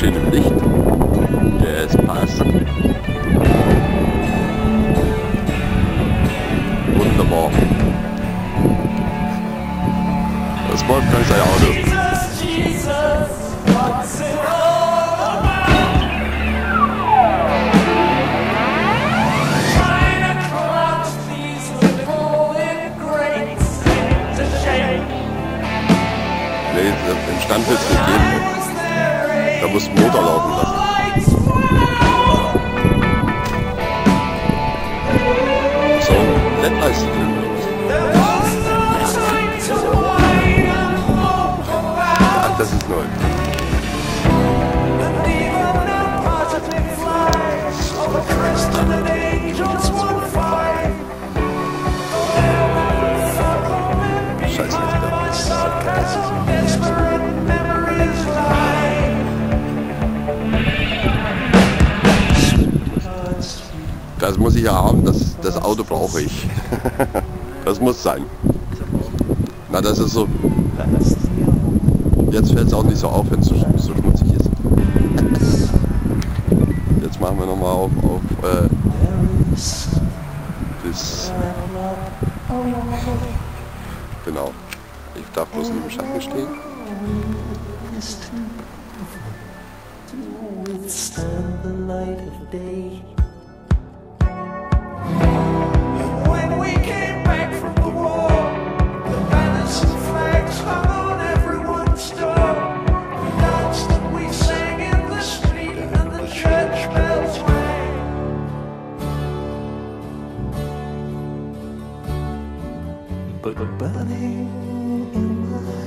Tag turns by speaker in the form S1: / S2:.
S1: steht im Licht. Der ist passt. Wunderbar. Das Wolfgang sein Auto.
S2: Jesus, Jesus, what's it all about? Trying
S1: Da muss Motor laufen lassen. So,
S2: walk about.
S1: Ach, das ist neu. Das muss ich ja haben, das, das Auto brauche ich. Das muss sein. Na, das ist so. Jetzt fällt es auch nicht so auf, wenn es so, so schmutzig ist. Jetzt machen wir nochmal auf, auf äh, das. Genau. Ich darf bloß nicht im Schatten stehen.
S3: withstand the light of day. But burning in the